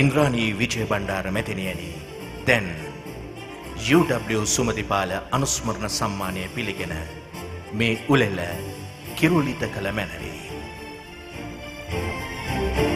ඉන්ද්‍රාණී විජය බණ්ඩාර මැතිනියනි දැන් UW සුමතිපාල අනුස්මරණ සම්මානය පිළිගෙන මේ උලෙල කිරුලිත කළ මැනවි. Thank you.